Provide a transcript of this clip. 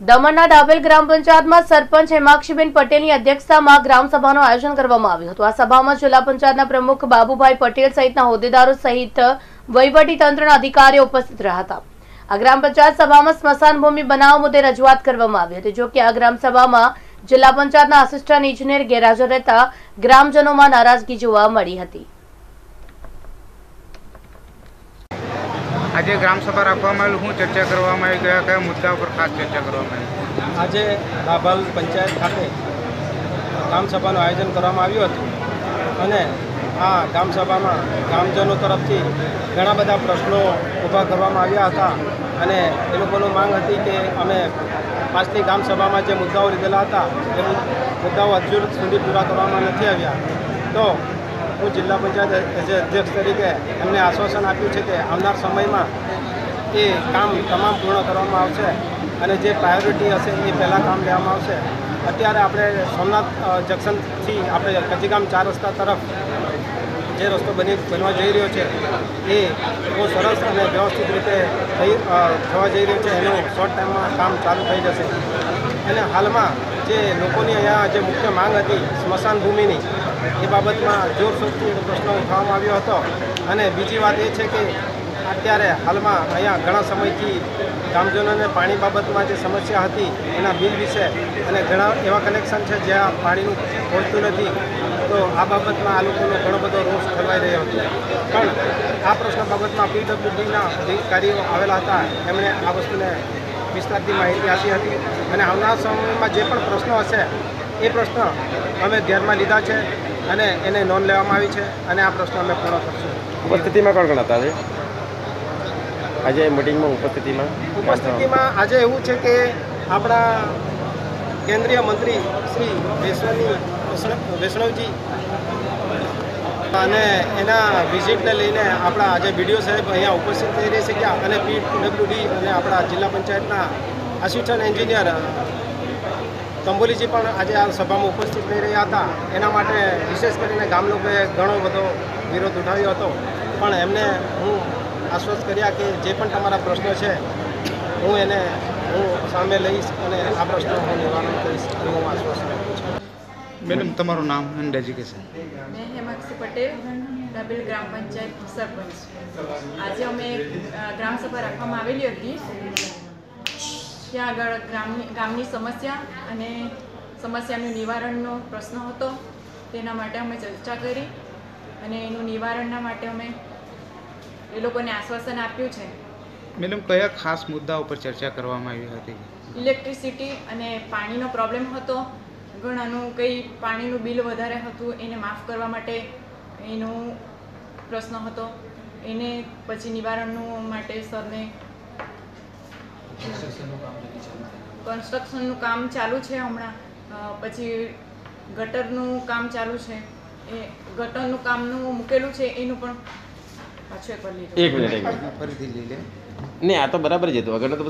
દમણના દાભેલ ગ્રામ પંચાયતમાં સરપંચ હેમાક્ષીબેન પટેલની અધ્યક્ષતામાં ગ્રામસભાનું આયોજન કરવામાં આવ્યું હતું. આ સભામાં જિલ્લા પંચાયતના પ્રમુખ બાબુભાઈ પટેલ સહિતના હોદ્દેદારો સહિત તંત્રના અધિકારીઓ ઉપસ્થિત રહ્યા હતા. આ ગ્રામ પંચાયત સભામાં સ્મશાન ભૂમિ બનાવવા મુદ્દે રજૂઆત કરવામાં આવી હતી. જો કે આ ગ્રામ સભામાં જિલ્લા પંચાયતના આસિસ્ટન્ટ ઇજનેર ગેરહાજર રહેતા ગ્રામજનોમાં નારાજગી જોવા મળી હતી. આજે ગ્રામસભા રાખવામાં આવેલું. શું ચર્ચા કરવામાં આવી ગયા કયા મુદ્દા ઉપર ખાસ ચર્ચા કરવામાં આવી. આજે રાભાલ પંચાયત ખાતે ગ્રામસભાનું આયોજન કરવામાં આવ્યું હતું. અને આ ગ્રામસભામાં ગ્રામજનો તરફથી ઘણા બધા પ્રશ્નો ઊભા કરવામાં આવ્યા હતા. અને એ લોકોનું માંગ હતી કે અમે પાછલી ગ્રામસભામાં જે મુદ્દાઓ લીધેલા હતા, એ મુદ્દાઓ હજુ સુધી પૂરા કરવામાં નથી આવ્યા. તો હું જિલ્લા પંચાયત એઝ અધ્યક્ષ તરીકે એમને આશ્વાસન આપ્યું છે કે આવનાર સમયમાં એ કામ તમામ પૂર્ણ કરવામાં આવશે અને જે પ્રાયોરિટી હશે એ પહેલાં કામ લેવામાં આવશે. અત્યારે આપણે સોમનાથ જંકશનથી આપણે કચીગામ ચાર રસ્તા તરફ જે રસ્તો બની, બનવા જઈ રહ્યો છે, એ બહુ સરસ અને વ્યવસ્થિત રીતે થઈ થવા જઈ રહ્યો છે. એનું શોર્ટ ટાઈમમાં કામ ચાલુ થઈ જશે. અને હાલમાં જે લોકોની અહીંયા જે મુખ્ય માંગ હતી સ્મશાન ભૂમિની એ બાબતમાં જોરશોરથી પ્રશ્ન ઉઠાવવામાં આવ્યો હતો. અને બીજી વાત એ છે કે અત્યારે હાલમાં અહીંયા ઘણા સમયથી ગામજનોને પાણી બાબતમાં જે સમસ્યા હતી એના બિલ વિશે અને ઘણા એવા કનેક્શન છે જ્યાં પાણીનું પહોંચતું નથી, તો આ બાબતમાં આ લોકોનો ઘણો બધો રોષ ઠલવાઈ રહ્યો હતો. પણ આ પ્રશ્ન બાબતમાં પીડબ્લ્યુડીના અધિકારીઓ આવેલા હતા. એમણે આ વસ્તુને વિસ્તારથી માહિતી આપી હતી. અને આવનાર સમયમાં જે પણ પ્રશ્નો હશે, એ પ્રશ્ન અમે ધ્યાનમાં લીધા છે. અને એને નોંધ લેવામાં આવી છે અને આ પ્રશ્ન અમે પૂર્ણ કરશું. ઉપસ્થિતિમાં કોણ કોણ હતા આજે? મિટિંગમાં ઉપસ્થિતિમાં? ઉપસ્થિતિમાં આજે એવું છે કે આપણા કેન્દ્રીય મંત્રી શ્રી વૈષ્ણવની વૈષ્ણવજી અને એના વિઝિટને લઈને આપણા આજે બીડીઓ સાહેબ અહીંયા ઉપસ્થિત થઈ રહી શક્યા અને પીડબ્લ્યુડી અને આપણા જિલ્લા પંચાયતના આસિસ્ટન્ટ એન્જિનિયર તંબોલીજી પણ આજે આ સભામાં ઉપસ્થિત થઈ રહ્યા હતા. એના માટે વિશેષ કરીને ગામ લોકોએ ઘણો બધો વિરોધ ઉઠાવ્યો હતો. પણ એમને હું આશ્વસ્ત કર્યા કે જે પણ તમારા પ્રશ્નો છે હું એને હું સામે લઈશ અને આ પ્રશ્નો હું નિવારણ કરીશ અને હું આશ્વાસન રાખું છું. મેડમ તમારું નામ એન્ડ એજ્યુકેશન મેં હેમાક્ષી પટેલ ડબેલ ગ્રામ પંચાયત સરપંચ. આજે અમે ગ્રામસભા રાખવામાં આવેલી હતી. ત્યાં આગળ ગ્રામની ગામની સમસ્યા અને સમસ્યાનું નિવારણનો પ્રશ્ન હતો. તેના માટે અમે ચર્ચા કરી અને એનું નિવારણના માટે અમે એ લોકોને આશ્વાસન આપ્યું છે. મેડમ કયા ખાસ મુદ્દા ઉપર ચર્ચા કરવામાં આવી હતી? ઇલેક્ટ્રિસિટી અને પાણીનો પ્રોબ્લેમ હતો. ઘણાનું કંઈ પાણીનું બિલ વધારે હતું એને માફ કરવા માટે એનો પ્રશ્ન હતો. એને પછી નિવારણનું માટે સરને કન્સ્ટ્રક્શનનું કામ ચાલુ છે. હમણાં. પછી ગટરનું કામ ચાલુ છે. એ ગટરનું કામનું મૂકેલું છે એનું પણ પાછું એક મિનિટ એક મિનિટ. ફરીથી લઈ લે. નહીં આ તો બરાબર જ હતું. આગળ તો